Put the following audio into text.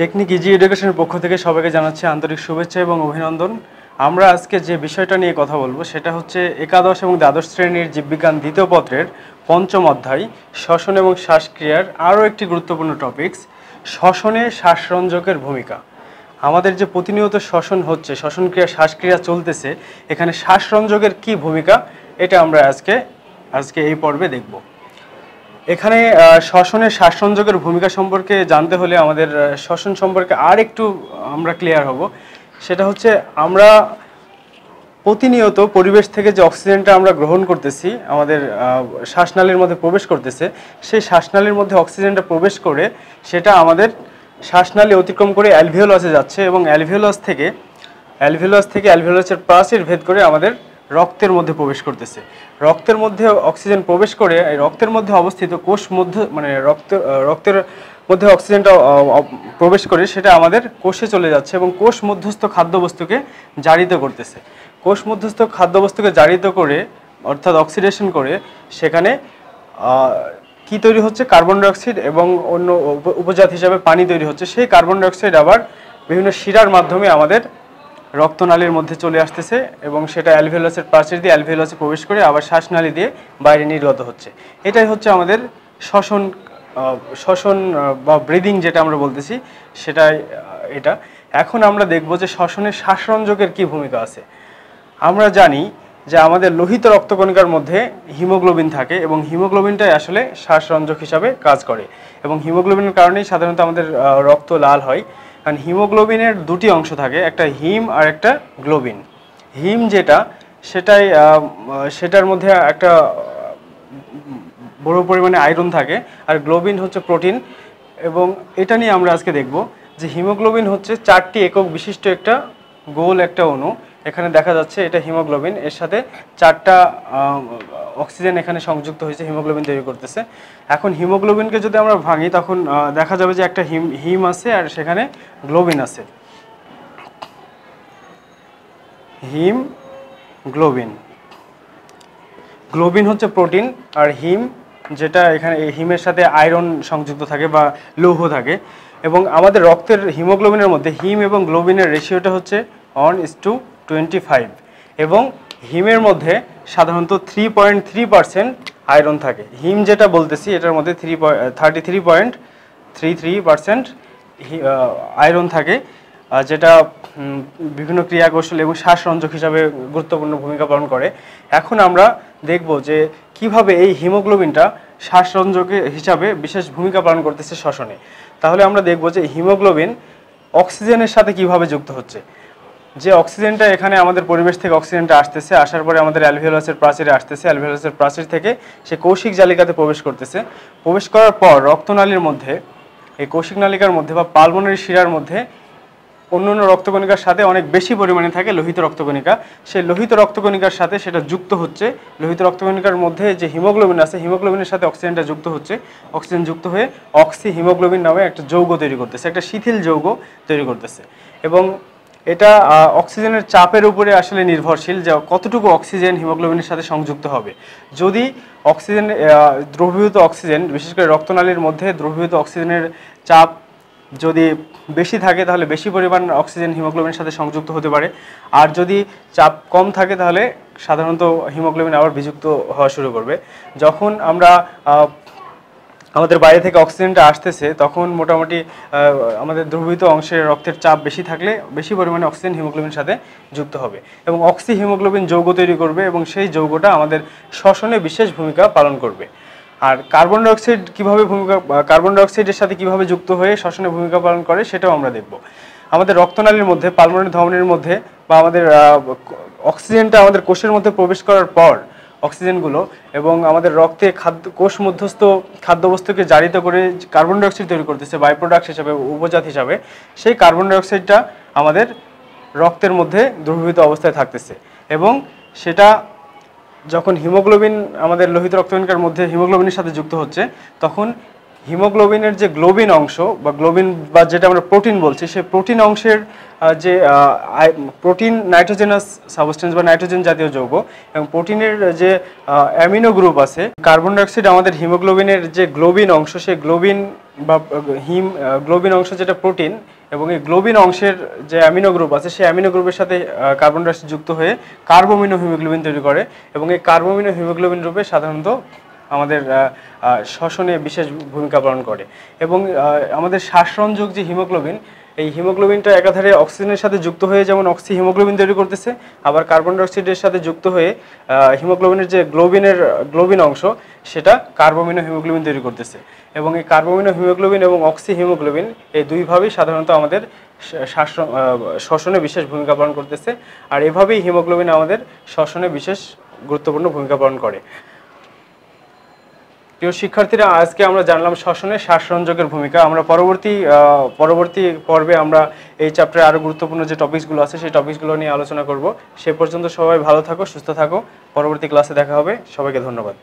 Technique easy এডুকেশনের পক্ষ থেকে সবাইকে জানাচ্ছি আন্তরিক শুভেচ্ছা এবং অভিনন্দন। আমরা আজকে যে বিষয়টা নিয়ে কথা বলব সেটা হচ্ছে একাদশ এবং দ্বাদশ শ্রেণির জীববিজ্ঞান দ্বিতীয় পত্রের পঞ্চম অধ্যায়, শ্বসন এবং শ্বাসক্রিয়ার আরও একটি গুরুত্বপূর্ণ টপিকস শ্বসনে শ্বাসরঞ্জকের ভূমিকা। আমাদের যে প্রতিনিয়ত শ্বসন হচ্ছে, শ্বসন ক্রিয়া, শ্বাসক্রিয়া চলতেছে, এখানে শ্বাসরঞ্জকের কি ভূমিকা, এটা আমরা আজকে আজকে এই পর্বে দেখব। এখানে শ্বসনের শ্বাসসংযোগের ভূমিকা সম্পর্কে জানতে হলে আমাদের শ্বসন সম্পর্কে আর একটু আমরা ক্লিয়ার হব। সেটা হচ্ছে আমরা প্রতিনিয়ত পরিবেশ থেকে যে অক্সিজেনটা আমরা গ্রহণ করতেছি, আমাদের শ্বাসনালীর মধ্যে প্রবেশ করতেছে, সেই শ্বাসনালীর মধ্যে অক্সিজেনটা প্রবেশ করে সেটা আমাদের শ্বাসনালী অতিক্রম করে অ্যালভিওলাসে যাচ্ছে এবং অ্যালভিওলাস থেকে অ্যালভিওলাস থেকে অ্যালভিওলাসের প্রাচীর ভেদ করে আমাদের রক্তের মধ্যে প্রবেশ করতেছে। রক্তের মধ্যে অক্সিজেন প্রবেশ করে, এই রক্তের মধ্যে অবস্থিত কোষ মধ্য মানে রক্ত রক্তের মধ্যে অক্সিজেনটা প্রবেশ করে, সেটা আমাদের কোষে চলে যাচ্ছে এবং কোষ মধ্যস্থ খাদ্যবস্তুকে জারিত করতেছে। কোষ মধ্যস্থ খাদ্যবস্তুকে জারিত করে, অর্থাৎ অক্সিডেশন করে, সেখানে কি তৈরি হচ্ছে? কার্বন ডাইঅক্সাইড এবং অন্য উপ- উপজাত হিসাবে পানি তৈরি হচ্ছে। সেই কার্বন ডাইঅক্সাইড আবার বিভিন্ন শিরার মাধ্যমে আমাদের রক্তনালীর মধ্যে চলে আসতেছে এবং সেটা অ্যালভিওলাসের প্রাচীর দিয়ে অ্যালভিওলাসে প্রবেশ করে আবার শ্বাসনালী দিয়ে বাইরে নির্গত হচ্ছে। এটাই হচ্ছে আমাদের শ্বসন শ্বসন বা ব্রিদিং যেটা আমরা বলতেছি, সেটাই এটা। এখন আমরা দেখব যে শ্বসনের শ্বাসরঞ্জকের কি ভূমিকা আছে। আমরা জানি যে আমাদের লোহিত রক্তকণিকার মধ্যে হিমোগ্লোবিন থাকে এবং হিমোগ্লোবিনটাই আসলে শ্বাসরঞ্জক হিসাবে কাজ করে। এবং হিমোগ্লোবিনের কারণেই সাধারণত আমাদের রক্ত লাল হয়। কারণ হিমোগ্লোবিনের দুটি অংশ থাকে, একটা হিম আর একটা গ্লোবিন। হিম যেটা, সেটাই সেটার মধ্যে একটা, বড় পরিমাণে আয়রন থাকে, আর গ্লোবিন হচ্ছে প্রোটিন। এবং এটা নিয়ে আমরা আজকে দেখব যে হিমোগ্লোবিন হচ্ছে চারটি একক বিশিষ্ট একটা গোল একটা অণু। এখানে দেখা যাচ্ছে এটা হিমোগ্লোবিন। এর সাথে চারটা অক্সিজেন এখানে সংযুক্ত হয়েছে, হিমোগ্লোবিন তৈরি করতেছে। এখন হিমোগ্লোবিনকে যদি আমরা ভাঙি, তখন দেখা যাবে যে একটা হিম হিম আছে আর সেখানে গ্লোবিন আছে। Heme, globin. গ্লোবিন হচ্ছে প্রোটিন আর হিম যেটা এখানে হিমের সাথে আয়রন সংযুক্ত থাকে বা লৌহ থাকে। এবং আমাদের রক্তের হিমোগ্লোবিনের মধ্যে হিম এবং গ্লোবিনের রেশিওটা হচ্ছে one is to twenty five এবং হিমের মধ্যে সাধারণত three point three percent iron থাকে। হিম যেটা বলতেছি, এটার মধ্যে three thirty three point three three percent iron থাকে যেটা বিভিন্ন ক্রিয়া কৌশল এবং শ্বাসরঞ্জক হিসাবে গুরুত্বপূর্ণ ভূমিকা পালন করে। এখন আমরা দেখব যে কীভাবে এই হিমোগ্লোবিনটা শ্বাসরঞ্জক হিসাবে বিশেষ ভূমিকা পালন করতেছে শ্বসনে। তাহলে আমরা দেখব যে হিমোগ্লোবিন অক্সিজেনের সাথে কীভাবে যুক্ত হচ্ছে। যে অক্সিজেনটা এখানে আমাদের পরিবেশ থেকে অক্সিজেনটা আসতেছে, আসার পরে আমাদের অ্যালভিওলাসের প্রাচীরে আসতেছে। অ্যালভিওলাসের প্রাচীর থেকে সে কৌশিক জালিকাতে প্রবেশ করতেছে। প্রবেশ করার পর রক্তনালীর মধ্যে, এই কৌশিক নালিকার মধ্যে বা পালমোনারি শিরার মধ্যে অন্যান্য রক্তকণিকার সাথে অনেক বেশি পরিমাণে থাকে লোহিত রক্তকণিকা। সেই লোহিত রক্তকণিকার সাথে সেটা যুক্ত হচ্ছে। লোহিত রক্তকণিকার মধ্যে যে হিমোগ্লোবিন আছে, হিমোগ্লোবিনের সাথে অক্সিজেনটা যুক্ত হচ্ছে। অক্সিজেন যুক্ত হয়ে অক্সি হিমোগ্লোবিন নামে একটা যৌগ তৈরি করতেছে, একটা শিথিল যৌগ তৈরি করতেছে। এবং এটা অক্সিজেনের চাপের উপরে আসলে নির্ভরশীল যে কতটুকু অক্সিজেন হিমোগ্লোবিনের সাথে সংযুক্ত হবে। যদি অক্সিজেন দ্রবীভূত অক্সিজেন, বিশেষ করে রক্তনালীর মধ্যে দ্রবীভূত অক্সিজেনের চাপ যদি বেশি থাকে, তাহলে বেশি পরিমাণ অক্সিজেন হিমোগ্লোবিনের সাথে সংযুক্ত হতে পারে। আর যদি চাপ কম থাকে, তাহলে সাধারণত হিমোগ্লোবিন আবার বিযুক্ত হওয়া শুরু করবে। যখন আমরা আমাদের বাইরে থেকে অক্সিজেনটা আসতেছে, তখন মোটামুটি আমাদের দ্রবীভূত অংশের রক্তের চাপ বেশি থাকলে বেশি পরিমাণে অক্সিজেন হিমোগ্লোবিনের সাথে যুক্ত হবে এবং অক্সি হিমোগ্লোবিন যৌগ তৈরি করবে এবং সেই যৌগটা আমাদের শ্বসনে বিশেষ ভূমিকা পালন করবে। আর কার্বন ডাইঅক্সাইড কীভাবে ভূমিকা কার্বন ডাইঅক্সাইডের সাথে কীভাবে যুক্ত হয়ে শ্বসনে ভূমিকা পালন করে সেটাও আমরা দেখব। আমাদের রক্তনালীর মধ্যে, পালমোনারি ধমনির মধ্যে বা আমাদের অক্সিজেনটা আমাদের কোষের মধ্যে প্রবেশ করার পর অক্সিজেনগুলো এবং আমাদের রক্তে খাদ্য, কোষ মধ্যস্থ খাদ্যবস্তুকে জারিত করে কার্বন ডাইঅক্সাইড তৈরি করতেছে বাই প্রোডাক্ট হিসাবে, উপজাত হিসাবে। সেই কার্বন ডাইঅক্সাইডটা আমাদের রক্তের মধ্যে দ্রবীভূত অবস্থায় থাকতেছে এবং সেটা যখন হিমোগ্লোবিন, আমাদের লোহিত রক্তকণিকার মধ্যে হিমোগ্লোবিনের সাথে যুক্ত হচ্ছে, তখন হিমোগ্লোবিনের যে গ্লোবিন অংশ বা গ্লোবিন বা যেটা আমরা প্রোটিন বলছি, সেই প্রোটিন অংশের যে প্রোটিন নাইট্রোজেনাস সাবস্টেন্স বা নাইট্রোজেন জাতীয় যৌগ এবং প্রোটিনের যে অ্যামিনো গ্রুপ আছে, কার্বন ডাইঅক্সাইড আমাদের হিমোগ্লোবিনের যে গ্লোবিন অংশ, সেই গ্লোবিন বা, হিম গ্লোবিন অংশ যেটা প্রোটিন এবং এই গ্লোবিন অংশের যে অ্যামিনো গ্রুপ আছে, সেই অ্যামিনো গ্রুপের সাথে কার্বন ডাইঅক্সাইড যুক্ত হয়ে কার্বোমিনো হিমোগ্লোবিন তৈরি করে এবং এই কার্বোমিনো হিমোগ্লোবিন রূপে সাধারণত আমাদের শ্বসনে বিশেষ ভূমিকা পালন করে। এবং আমাদের শ্বাসরঞ্জক যে হিমোগ্লোবিন, এই হিমোগ্লোবিনটা একাধারে অক্সিজেনের সাথে যুক্ত হয়ে যেমন অক্সি হিমোগ্লোবিন তৈরি করতেছে, আবার কার্বন ডাইঅক্সাইডের সাথে যুক্ত হয়ে হিমোগ্লোবিনের যে গ্লোবিনের, গ্লোবিন অংশ, সেটা কার্বোমিনো হিমোগ্লোবিন তৈরি করতেছে। এবং এই কার্বোমিনো হিমোগ্লোবিন এবং অক্সি হিমোগ্লোবিন, এই দুইভাবেই সাধারণত আমাদের শ্বাস শ্বসনে বিশেষ ভূমিকা পালন করতেছে। আর এভাবেই হিমোগ্লোবিন আমাদের শ্বসনে বিশেষ গুরুত্বপূর্ণ ভূমিকা পালন করে। প্রিয় শিক্ষার্থীরা, আজকে আমরা জানলাম শাসনে শাসনযোগের ভূমিকা। আমরা পরবর্তী পরবর্তী পর্বে আমরা এই চ্যাপ্টারে আরও গুরুত্বপূর্ণ যে টপিকসগুলো আছে, সেই টপিকসগুলো নিয়ে আলোচনা করব। সে পর্যন্ত সবাই ভালো থাকো, সুস্থ থাকো। পরবর্তী ক্লাসে দেখা হবে। সবাইকে ধন্যবাদ।